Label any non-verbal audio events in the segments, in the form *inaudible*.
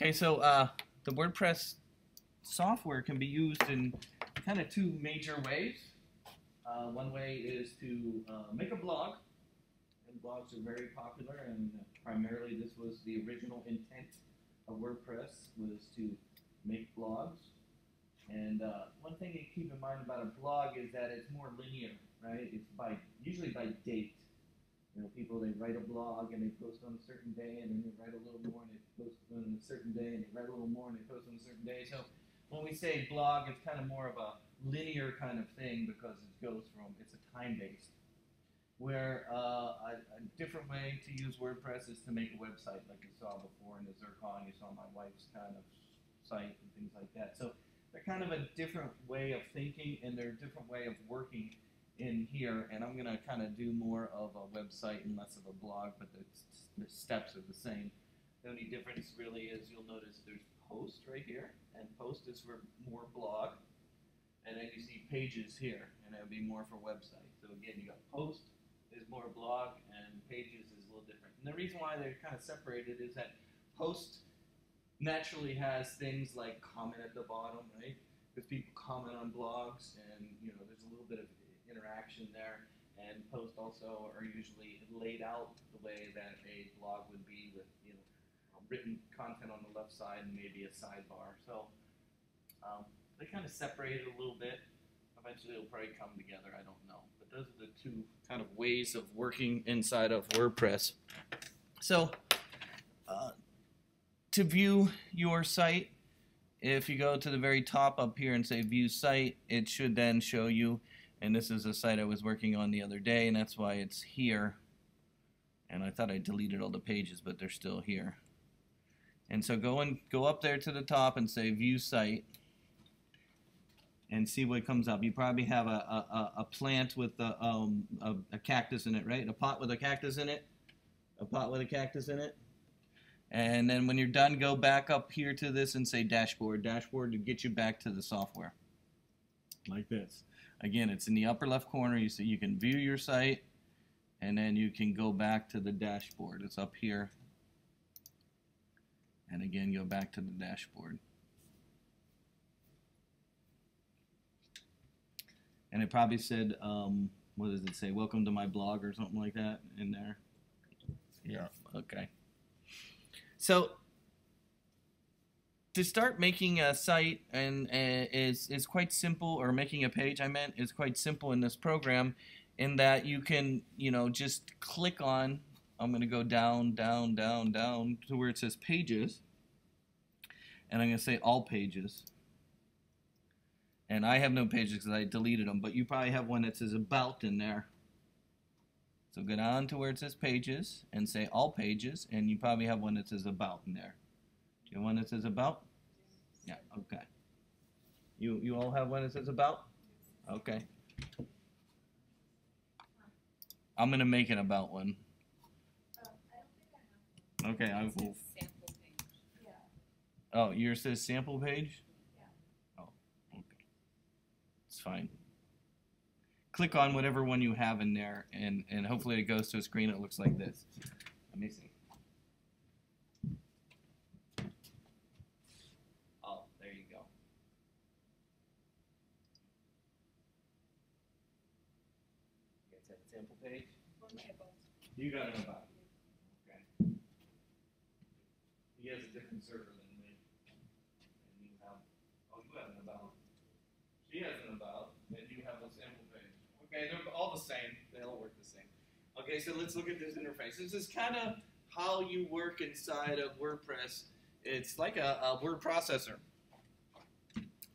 Okay, so uh, the WordPress software can be used in kind of two major ways. Uh, one way is to uh, make a blog, and blogs are very popular, and primarily this was the original intent of WordPress was to make blogs. And uh, one thing to keep in mind about a blog is that it's more linear, right? It's by usually by date. You know, people they write a blog and they post on a certain day, and then they write a little more and they post on a certain day, and they write a little more and they post on a certain day. So when we say blog, it's kind of more of a linear kind of thing because it goes from it's a time based. Where uh, a, a, different way to use WordPress is to make a website, like you saw before in the Zircon. You saw my wife's kind of site and things like that. So they're kind of a different way of thinking, and they're a different way of working in here, and I'm going to kind of do more of a website and less of a blog, but the, the steps are the same. The only difference really is you'll notice there's post right here, and post is for more blog, and then you see pages here, and it would be more for website. So again, you got post is more blog, and pages is a little different. And the reason why they're kind of separated is that post naturally has things like comment at the bottom, right? Because people comment on blogs, and you know there's a little bit of interaction there. And posts also are usually laid out the way that a blog would be with you know written content on the left side and maybe a sidebar. So um, they kind of separate it a little bit. Eventually, it'll probably come together. I don't know, but those are the two kind of ways of working inside of WordPress. So uh, to view your site, if you go to the very top up here and say View Site, it should then show you and this is a site I was working on the other day and that's why it's here. And I thought I deleted all the pages but they're still here. And so go and go up there to the top and say view site and see what comes up. You probably have a, a, a plant with a, um, a, a cactus in it right? A pot with a cactus in it? A pot with a cactus in it? And then when you're done go back up here to this and say dashboard dashboard to get you back to the software. Like this Again, it's in the upper left corner. You see, you can view your site, and then you can go back to the dashboard. It's up here. And again, go back to the dashboard. And it probably said, um, what does it say? Welcome to my blog or something like that in there. Yeah. Okay. So to start making a site and uh, is is quite simple or making a page I meant is quite simple in this program in that you can you know just click on I'm going to go down down down down to where it says pages and I'm going to say all pages. And I have no pages because I deleted them but you probably have one that says about in there. So go down to where it says pages and say all pages and you probably have one that says about in there. Do you have one that says about yeah, okay. You you all have one that says about? Okay. I'm gonna make an about one. Okay, I will. Oh, yours says sample page? Yeah. Oh, okay. It's fine. Click on whatever one you have in there, and, and hopefully it goes to a screen that looks like this. Let me see. You got an about. Okay. He has a different server than me. And you have, oh, you have an about. She has an about, and you have a sample page. Okay, they're all the same. They all work the same. Okay, so let's look at this interface. This is kind of how you work inside of WordPress. It's like a, a word processor.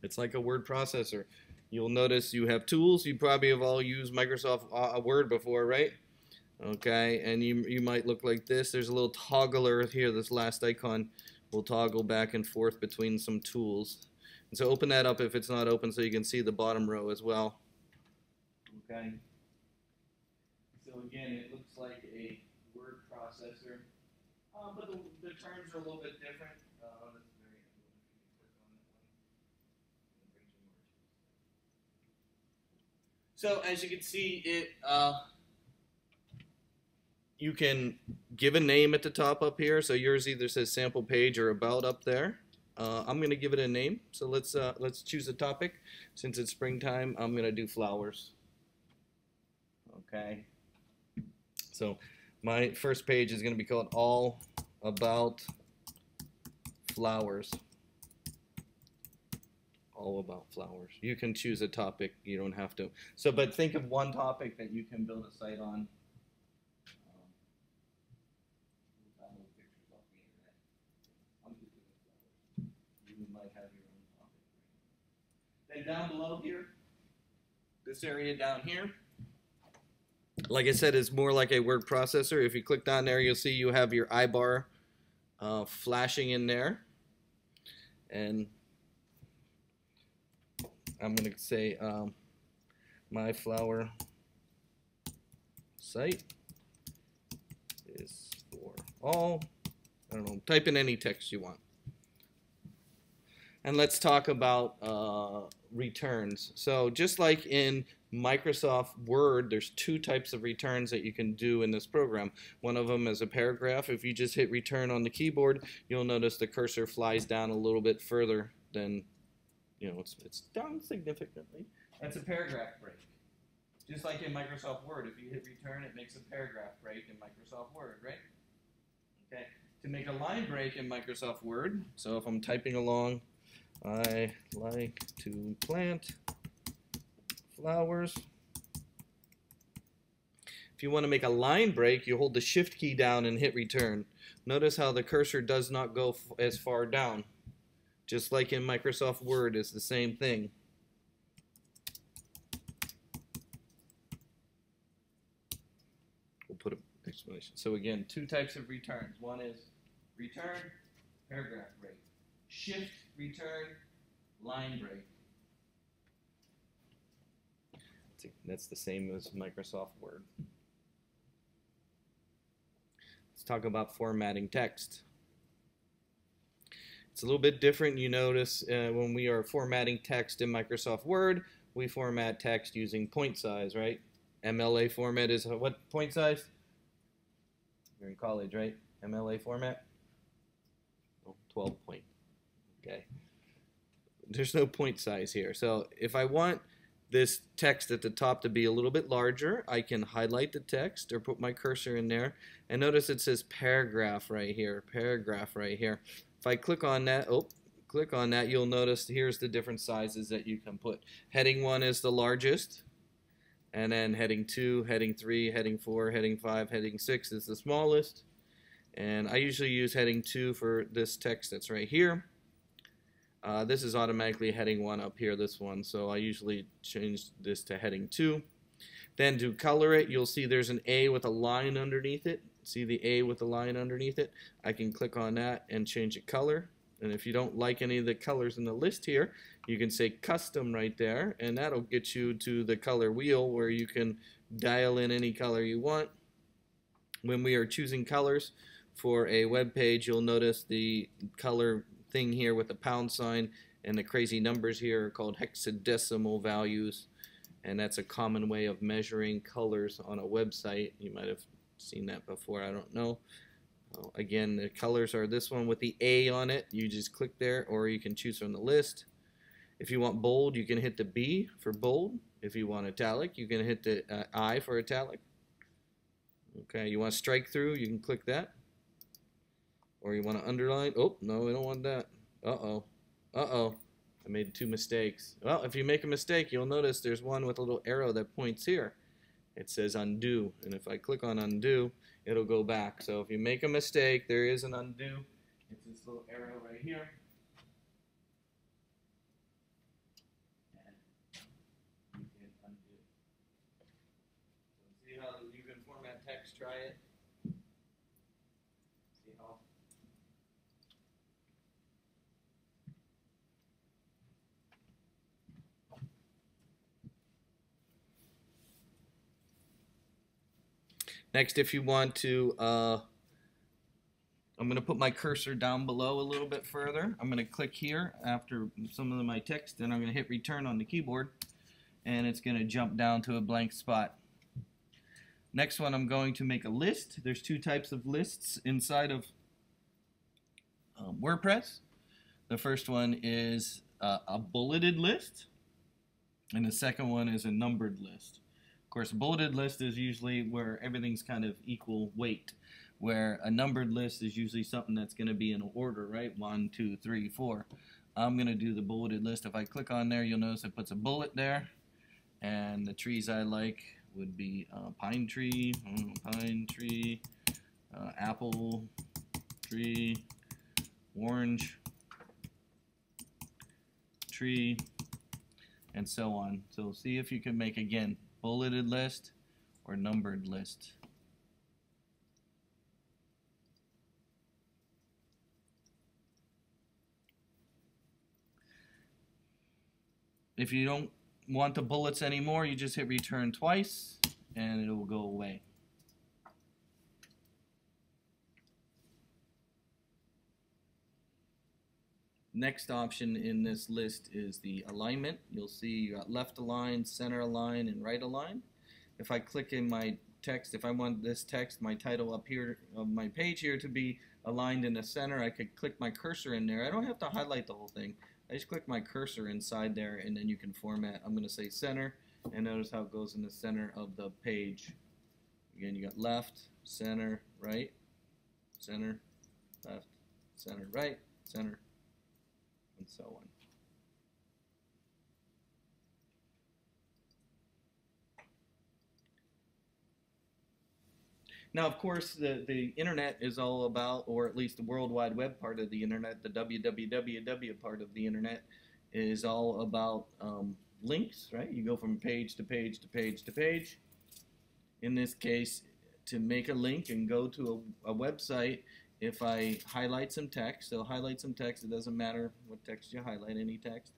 It's like a word processor. You'll notice you have tools. You probably have all used Microsoft uh, Word before, right? Okay and you, you might look like this. There's a little toggler here this last icon will toggle back and forth between some tools. And so open that up if it's not open so you can see the bottom row as well. Okay. So again it looks like a word processor. Um, but the, the terms are a little bit different. Uh, so as you can see it uh, you can give a name at the top up here. So yours either says sample page or about up there. Uh, I'm gonna give it a name. So let's uh, let's choose a topic. Since it's springtime, I'm gonna do flowers. Okay. So my first page is gonna be called all about flowers. All about flowers. You can choose a topic. You don't have to. So, but think of one topic that you can build a site on. Um, download pictures off the internet. I'm just doing flowers. You might have your own Then down below here, this area down here, like I said, is more like a word processor. If you click down there, you'll see you have your iBar uh, flashing in there. And I'm going to say um, my flower site is for all. I don't know, type in any text you want. And let's talk about uh, returns. So just like in Microsoft Word, there's two types of returns that you can do in this program. One of them is a paragraph. If you just hit return on the keyboard, you'll notice the cursor flies down a little bit further than, you know, it's, it's down significantly. That's a paragraph break. Just like in Microsoft Word, if you hit return, it makes a paragraph break in Microsoft Word, right? Okay. To make a line break in Microsoft Word, so if I'm typing along, I like to plant flowers. If you want to make a line break, you hold the shift key down and hit return. Notice how the cursor does not go as far down. Just like in Microsoft Word, it's the same thing. We'll put an explanation. So again, two types of returns. One is return, paragraph break. Shift, return, line break. That's the same as Microsoft Word. Let's talk about formatting text. It's a little bit different. You notice uh, when we are formatting text in Microsoft Word, we format text using point size, right? MLA format is what point size? You're in college, right? MLA format? Oh, 12 point. Okay. There's no point size here. So if I want this text at the top to be a little bit larger, I can highlight the text or put my cursor in there. And notice it says paragraph right here, paragraph right here. If I click on that, oh, click on that, you'll notice here's the different sizes that you can put. Heading 1 is the largest, and then heading 2, heading 3, heading 4, heading 5, heading 6 is the smallest. And I usually use heading 2 for this text that's right here. Uh, this is automatically heading 1 up here, this one, so I usually change this to heading 2. Then to color it, you'll see there's an A with a line underneath it. See the A with the line underneath it? I can click on that and change the color. And if you don't like any of the colors in the list here, you can say custom right there, and that'll get you to the color wheel where you can dial in any color you want. When we are choosing colors for a web page, you'll notice the color thing here with the pound sign and the crazy numbers here are called hexadecimal values and that's a common way of measuring colors on a website. You might have seen that before I don't know. Uh, again the colors are this one with the A on it. You just click there or you can choose from the list. If you want bold you can hit the B for bold. If you want italic you can hit the uh, I for italic. Okay you want strike through you can click that or you want to underline. Oh, no, we don't want that. Uh-oh. Uh-oh. I made two mistakes. Well, if you make a mistake, you'll notice there's one with a little arrow that points here. It says undo. And if I click on undo, it'll go back. So if you make a mistake, there is an undo. It's this little arrow right here. And you can undo. So see how you can format text? Try it. Next, if you want to, uh, I'm going to put my cursor down below a little bit further. I'm going to click here after some of my text, and I'm going to hit return on the keyboard, and it's going to jump down to a blank spot. Next one, I'm going to make a list. There's two types of lists inside of um, WordPress. The first one is uh, a bulleted list, and the second one is a numbered list. Of course, a bulleted list is usually where everything's kind of equal weight, where a numbered list is usually something that's going to be in order, right? One, two, three, four. I'm going to do the bulleted list. If I click on there, you'll notice it puts a bullet there, and the trees I like would be uh, pine tree, mm, pine tree, uh, apple tree, orange tree, and so on. So see if you can make, again, bulleted list or numbered list. If you don't want the bullets anymore, you just hit return twice and it will go away. Next option in this list is the alignment. You'll see you got left align, center align, and right align. If I click in my text, if I want this text, my title up here of my page here to be aligned in the center, I could click my cursor in there. I don't have to highlight the whole thing. I just click my cursor inside there and then you can format. I'm going to say center and notice how it goes in the center of the page. Again, you got left, center, right, center, left, center, right, center, and so on. Now, of course, the, the internet is all about, or at least the World Wide Web part of the internet, the www part of the internet, is all about um, links, right? You go from page to page to page to page. In this case, to make a link and go to a, a website, if I highlight some text, so highlight some text, it doesn't matter what text you highlight, any text,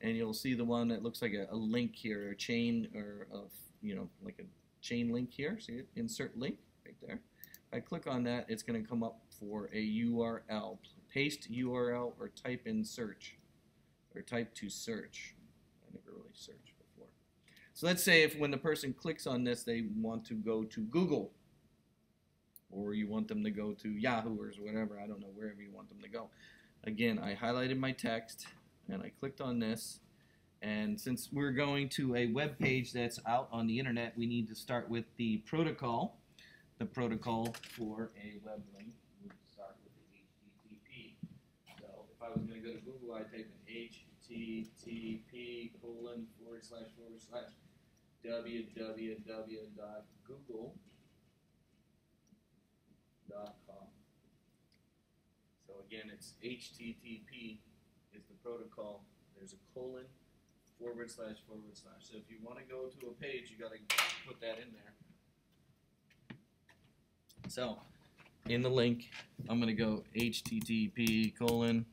and you'll see the one that looks like a, a link here, a chain, or a, you know, like a chain link here. See it? Insert link right there. If I click on that, it's going to come up for a URL. Paste URL or type in search, or type to search. I never really searched before. So let's say if when the person clicks on this, they want to go to Google, or you want them to go to Yahoo or whatever, I don't know, wherever you want them to go. Again, I highlighted my text, and I clicked on this, and since we're going to a web page that's out on the internet, we need to start with the protocol. The protocol for a web link would start with HTTP. So if I was going to go to Google, I'd type in HTTP colon forward slash forward slash www.google.com. So again, it's HTTP is the protocol. There's a colon forward slash forward slash. So if you want to go to a page, you got to put that in there. So in the link, I'm going to go HTTP colon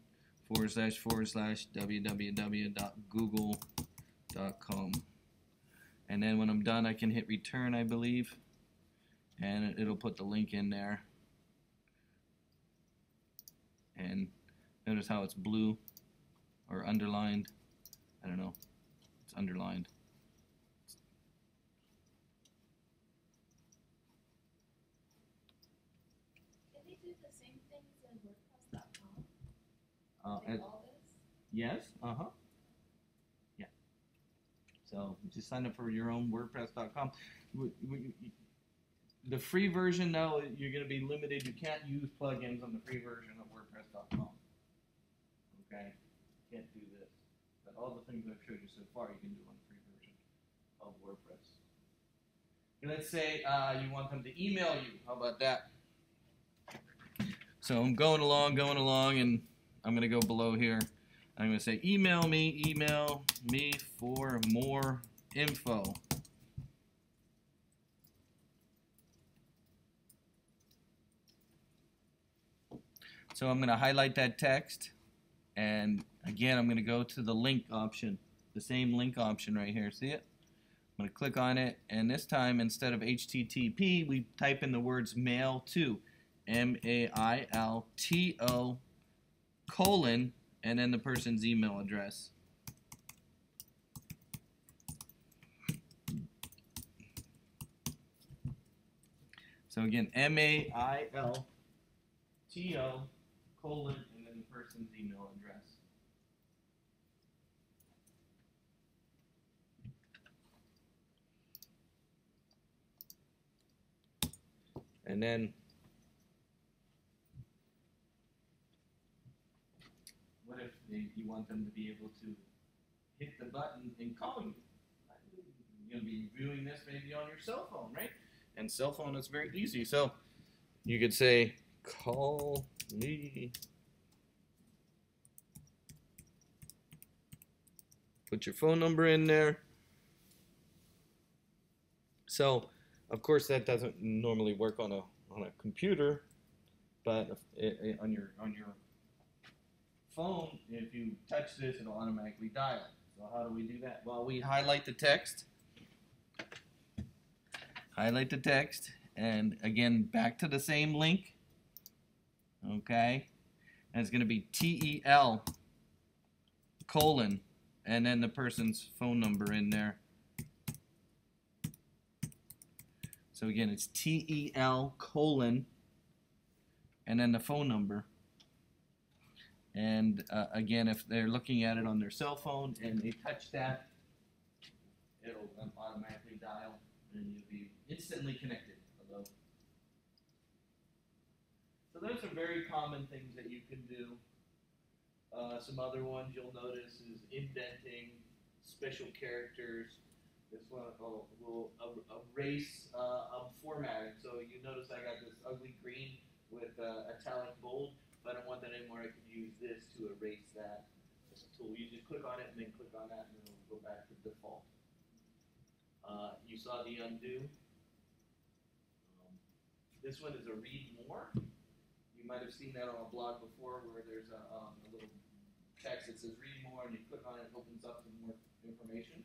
forward slash forward slash www.google.com. And then when I'm done, I can hit return, I believe, and it'll put the link in there. And notice how it's blue or underlined. I don't know. It's underlined. Can they do the same things in WordPress.com? Uh, Like? Yes. Uh huh. Yeah. So just sign up for your own WordPress.com. The free version, though, you're going to be limited. You can't use plugins on the free version WordPress.com. Okay. Can't do this. But all the things I've showed you so far, you can do on the free version of WordPress. And let's say uh, you want them to email you. How about that? So I'm going along, going along, and I'm going to go below here. I'm going to say email me, email me for more info. So I'm going to highlight that text and again I'm going to go to the link option, the same link option right here. See it? I'm going to click on it and this time instead of HTTP we type in the words mail to M-A-I-L-T-O colon and then the person's email address. So again, M A I L T O colon and then the person's email address. And then what if they, you want them to be able to hit the button and call you? You're gonna be viewing this maybe on your cell phone, right? And cell phone is very easy. So you could say, call. Put your phone number in there. So, of course, that doesn't normally work on a on a computer, but it, it- on your on your phone, if you touch this, it'll automatically dial. So how do we do that? Well, we highlight the text. Highlight the text, and again, back to the same link. Okay, and it's going to be T E L colon, and then the person's phone number in there. So again, it's T E L colon, and then the phone number. And uh, again, if they're looking at it on their cell phone and they touch that, it'll automatically dial, and you'll be instantly connected. So those are very common things that you can do. Uh, some other ones you'll notice is indenting, special characters. This one will, will er- erase uh, um, formatting. So you notice I got this ugly green with uh, italic bold. If I don't want that anymore, I can use this to erase that. A tool. You just click on it and then click on that, and it'll go back to default. Uh, you saw the undo. Um, this one is a read more. You might have seen that on a blog before where there's a, um, a little text that says read more and you click on it, it opens up some more information.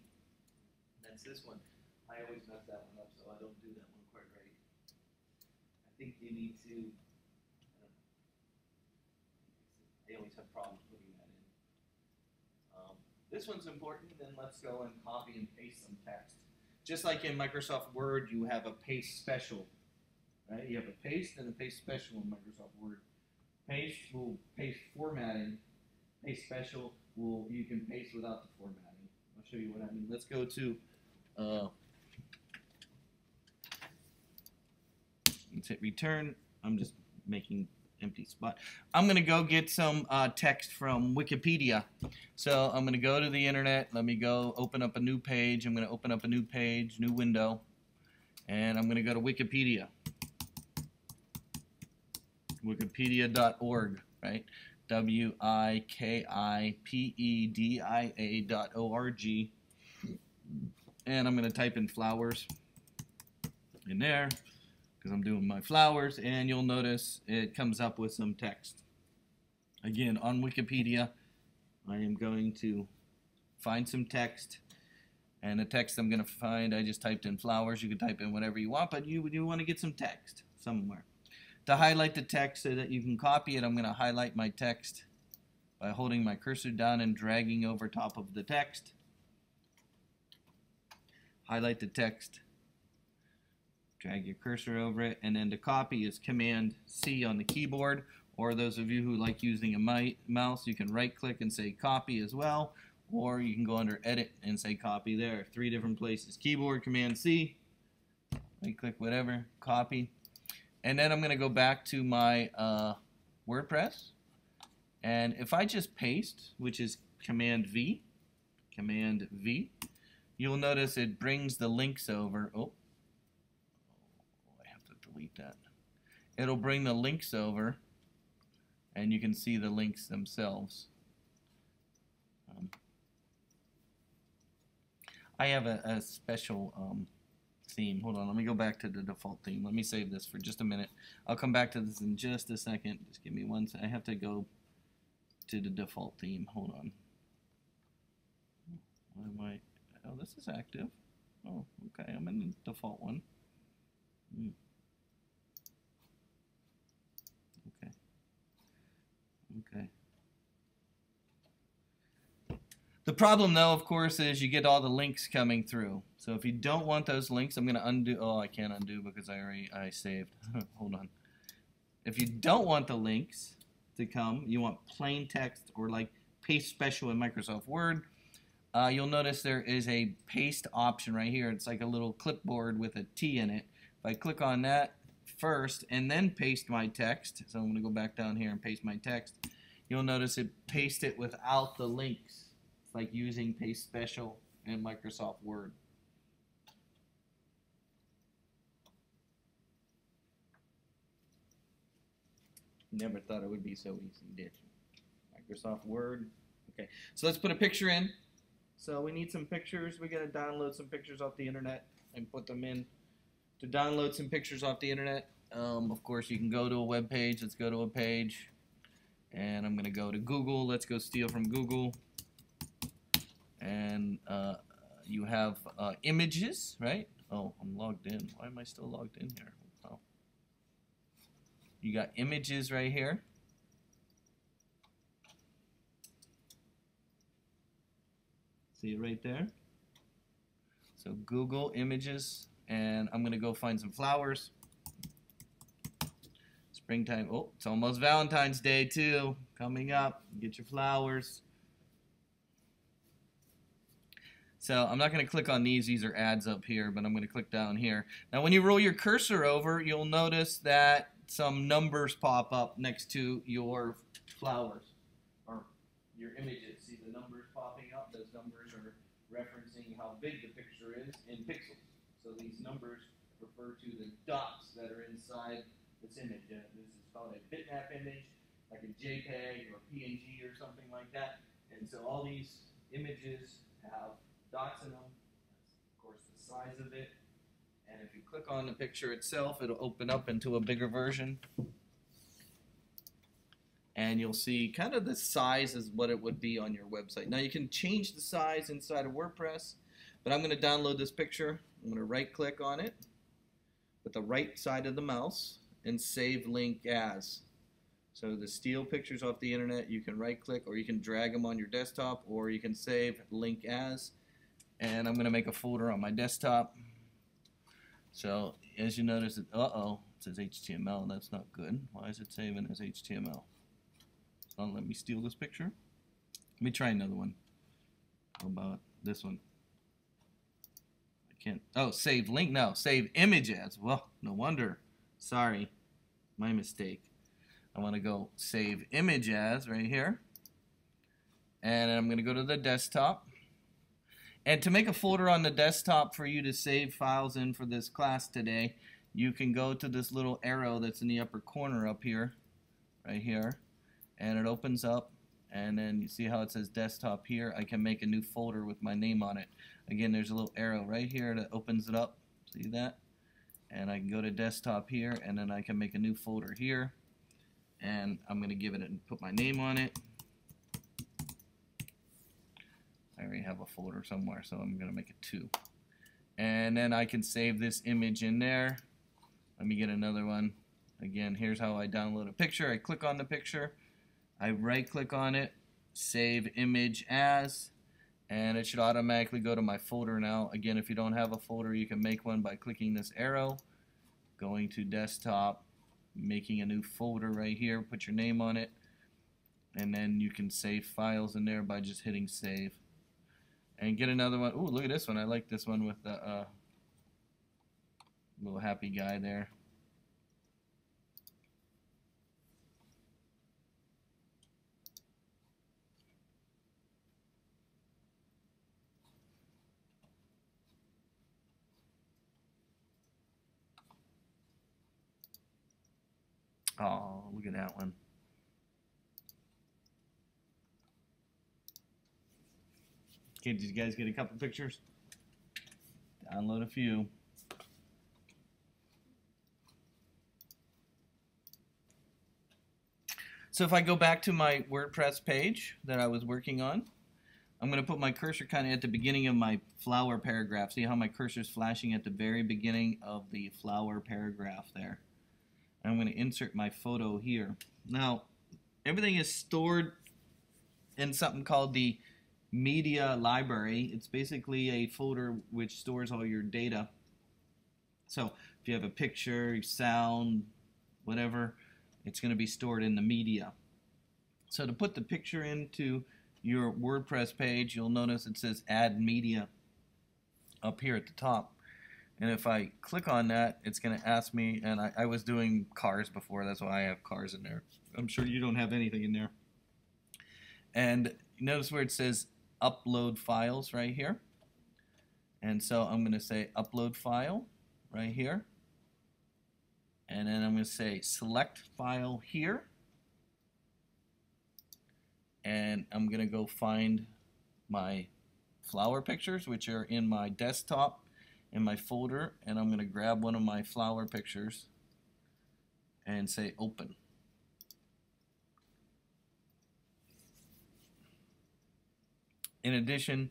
That's this one. I always mess that one up, so I don't do that one quite right. I think you need to. I. I always have problems putting that in. Um, this one's important, then let's go and copy and paste some text. Just like in Microsoft Word, you have a paste special right? You have a paste and a paste special in Microsoft Word. Paste will paste formatting. Paste special will you can paste without the formatting. I'll show you what I mean. Let's go to uh, let's hit return. I'm just making empty spot. I'm gonna go get some uh, text from Wikipedia. So I'm gonna go to the internet. Let me go open up a new page. I'm gonna open up a new page, new window, and I'm gonna go to Wikipedia wikipedia.org, right? W I K I P E D I A dot O R G. And I'm going to type in flowers in there because I'm doing my flowers, and you'll notice it comes up with some text. Again, on Wikipedia, I am going to find some text. And the text I'm going to find, I just typed in flowers. You can type in whatever you want, but you, you want to get some text somewhere. To highlight the text so that you can copy it, I'm going to highlight my text by holding my cursor down and dragging over top of the text. Highlight the text, drag your cursor over it, and then to copy is Command C on the keyboard. Or those of you who like using a mouse, you can right click and say copy as well. Or you can go under edit and say copy there. Three different places. Keyboard, Command C, right click, whatever, copy. And then I'm going to go back to my uh, WordPress. And if I just paste, which is Command V, Command V, you'll notice it brings the links over. Oh, I have to delete that. It'll bring the links over, and you can see the links themselves. Um, I have a, a special um, theme. Hold on, let me go back to the default theme. Let me save this for just a minute. I'll come back to this in just a second. Just give me one second. I have to go to the default theme. Hold on. Why am I? Oh, this is active. Oh, okay. I'm in the default one. Hmm. Okay. Okay. The problem, though, of course, is you get all the links coming through. So if you don't want those links, I'm going to undo. Oh, I can't undo because I already I saved. *laughs* Hold on. If you don't want the links to come, you want plain text or like paste special in Microsoft Word, uh, you'll notice there is a paste option right here. It's like a little clipboard with a T in it. If I click on that first and then paste my text, so I'm going to go back down here and paste my text, you'll notice it paste it without the links. It's like using paste special in Microsoft Word. Never thought it would be so easy, did you? Microsoft Word. Okay, so let's put a picture in. So we need some pictures. We're going to download some pictures off the internet and put them in. To download some pictures off the internet, um, of course, you can go to a web page. Let's go to a page, and I'm gonna go to Google. Let's go steal from Google, and uh, you have uh, images, right? Oh, I'm logged in. Why am I still logged in here? Oh. You got images right here. See it right there? So Google images, and I'm going to go find some flowers. Springtime. Oh, it's almost Valentine's Day, too. Coming up. Get your flowers. So I'm not going to click on these. These are ads up here, but I'm going to click down here. Now, when you roll your cursor over, you'll notice that some numbers pop up next to your flowers or your images. See the numbers popping up? Those numbers are referencing how big the picture is in pixels. So these numbers refer to the dots that are inside this image. Uh, this is called a bitmap image, like a JPEG or PNG or something like that. And so all these images have dots in them. That's, of course, the size of it. And if you click on the picture itself, it'll open up into a bigger version. And you'll see kind of the size is what it would be on your website. Now you can change the size inside of WordPress, but I'm going to download this picture. I'm going to right click on it with the right side of the mouse and save link as. So the steal pictures off the internet, you can right click or you can drag them on your desktop or you can save link as. And I'm going to make a folder on my desktop. So as you notice, it, uh-oh, it says HTML. and That's not good. Why is it saving as HTML? So let me steal this picture. Let me try another one. How about this one? I can't. Oh, save link. No, save image as. Well, no wonder. Sorry, my mistake. I want to go save image as right here. And I'm going to go to the desktop. And to make a folder on the desktop for you to save files in for this class today, you can go to this little arrow that's in the upper corner up here, right here, and it opens up and then you see how it says desktop here. I can make a new folder with my name on it. Again there's a little arrow right here that opens it up. See that? And I can go to desktop here and then I can make a new folder here. And I'm gonna give it and put my name on it I already have a folder somewhere so I'm gonna make it two. And then I can save this image in there. Let me get another one. Again here's how I download a picture. I click on the picture. I right click on it, save image as, and it should automatically go to my folder now. Again, if you don't have a folder, you can make one by clicking this arrow, going to desktop, making a new folder right here, put your name on it, and then you can save files in there by just hitting save. And get another one. Ooh, look at this one. I like this one with the uh, little happy guy there. Oh, look at that one. Okay, did you guys get a couple pictures? Download a few. So if I go back to my WordPress page that I was working on, I'm going to put my cursor kind of at the beginning of my flower paragraph. See how my cursor is flashing at the very beginning of the flower paragraph there. I'm going to insert my photo here. Now, everything is stored in something called the media library. It's basically a folder which stores all your data. So if you have a picture, sound, whatever, it's going to be stored in the media. So to put the picture into your WordPress page, you'll notice it says add media up here at the top. And if I click on that, it's going to ask me, and I, I was doing cars before, that's why I have cars in there. I'm sure you don't have anything in there. And notice where it says upload files right here. And so I'm going to say upload file right here. And then I'm going to say select file here. And I'm going to go find my flower pictures, which are in my desktop in my folder. And I'm going to grab one of my flower pictures and say open. In addition,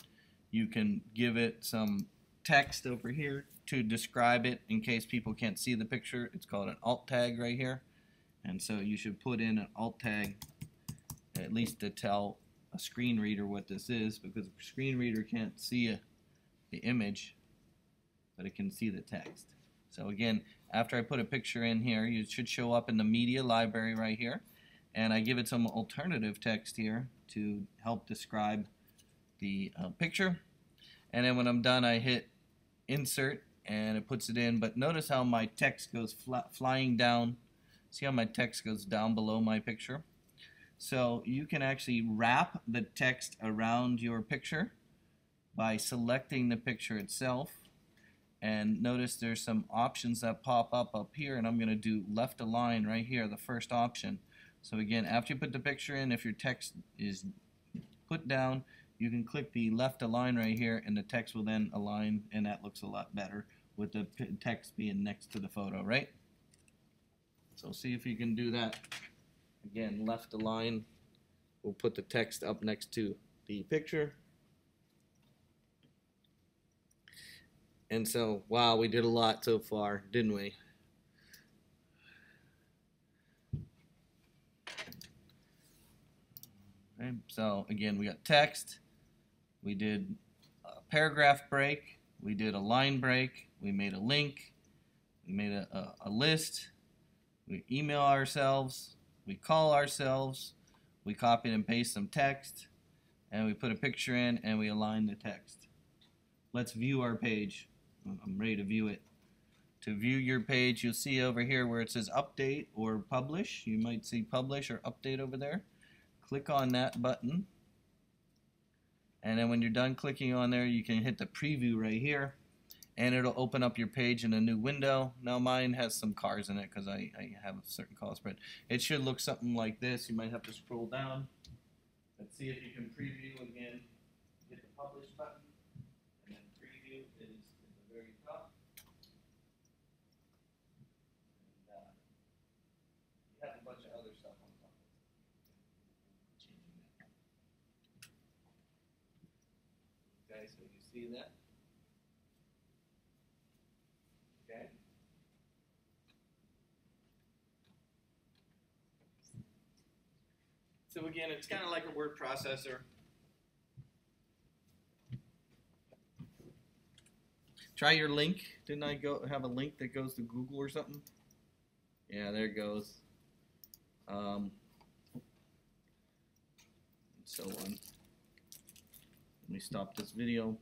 you can give it some text over here to describe it in case people can't see the picture. It's called an alt tag right here. And so you should put in an alt tag at least to tell a screen reader what this is because a screen reader can't see a, the image but it can see the text. So again, after I put a picture in here, it should show up in the media library right here. And I give it some alternative text here to help describe the uh, picture. And then when I'm done, I hit insert and it puts it in. But notice how my text goes flying down. See how my text goes down below my picture? So you can actually wrap the text around your picture by selecting the picture itself. And notice there's some options that pop up up here and I'm going to do left align right here, the first option. So again, after you put the picture in, if your text is put down, you can click the left align right here and the text will then align and that looks a lot better with the text being next to the photo, right? So see if you can do that. Again, left align. We'll put the text up next to the picture. And so, wow, we did a lot so far, didn't we? Okay, so again, we got text, we did a paragraph break, we did a line break, we made a link, we made a, a, a list, we email ourselves, we call ourselves, we copy and paste some text, and we put a picture in and we align the text. Let's view our page. I'm ready to view it. To view your page, you'll see over here where it says update or publish. You might see publish or update over there. Click on that button and then when you're done clicking on there, you can hit the preview right here and it'll open up your page in a new window. Now mine has some cars in it because I, I have a certain calls, but it should look something like this. You might have to scroll down. Let's see if you can preview again. Hit the publish button and then preview is at the very top. And, uh, you have a bunch of other stuff on top. Changing that. Okay, so you see that? Okay. So again, it's kind of like a word processor. Try your link. Didn't I go have a link that goes to Google or something? Yeah, there it goes. Um, and so on. Let me stop this video.